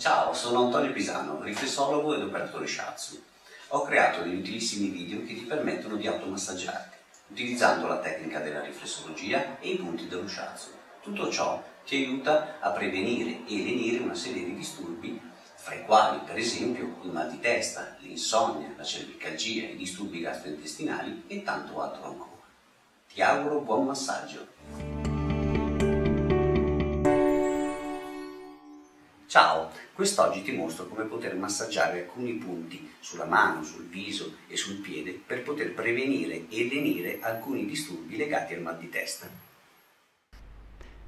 Ciao, sono Antonio Pisano, riflessologo ed operatore shiatsu. Ho creato degli utilissimi video che ti permettono di automassaggiarti, utilizzando la tecnica della riflessologia e i punti dello shiatsu. Tutto ciò ti aiuta a prevenire e lenire una serie di disturbi fra i quali per esempio il mal di testa, l'insonnia, la cervicalgia, i disturbi gastrointestinali e tanto altro ancora. Ti auguro buon massaggio! Ciao, quest'oggi ti mostro come poter massaggiare alcuni punti sulla mano, sul viso e sul piede per poter prevenire e lenire alcuni disturbi legati al mal di testa.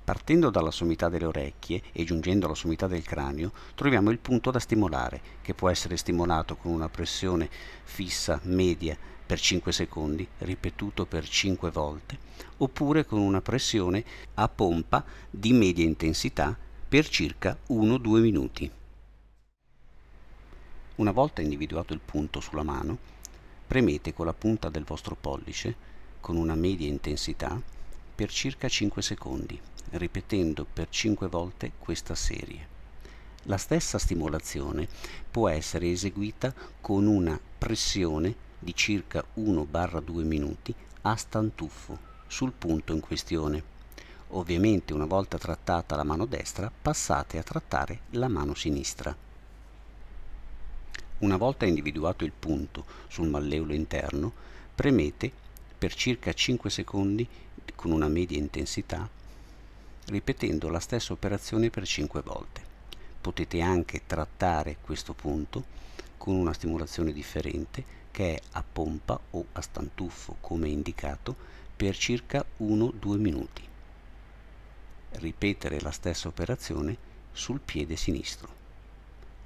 Partendo dalla sommità delle orecchie e giungendo alla sommità del cranio, troviamo il punto da stimolare, che può essere stimolato con una pressione fissa media per 5 secondi, ripetuto per 5 volte, oppure con una pressione a pompa di media intensità per circa 1-2 minuti. Una volta individuato il punto sulla mano, premete con la punta del vostro pollice con una media intensità per circa 5 secondi ripetendo per 5 volte questa serie. La stessa stimolazione può essere eseguita con una pressione di circa 1-2 minuti a stantuffo sul punto in questione. Ovviamente una volta trattata la mano destra passate a trattare la mano sinistra. Una volta individuato il punto sul malleolo interno, premete per circa 5 secondi con una media intensità ripetendo la stessa operazione per 5 volte. Potete anche trattare questo punto con una stimolazione differente che è a pompa o a stantuffo come indicato per circa 1-2 minuti. Ripetere la stessa operazione sul piede sinistro.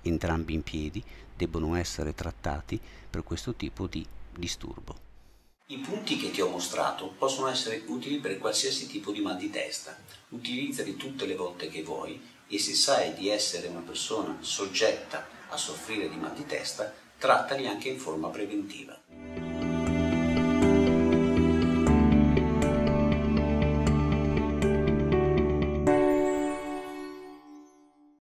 Entrambi in piedi debbono essere trattati per questo tipo di disturbo. I punti che ti ho mostrato possono essere utili per qualsiasi tipo di mal di testa. Utilizzali tutte le volte che vuoi e se sai di essere una persona soggetta a soffrire di mal di testa, trattali anche in forma preventiva.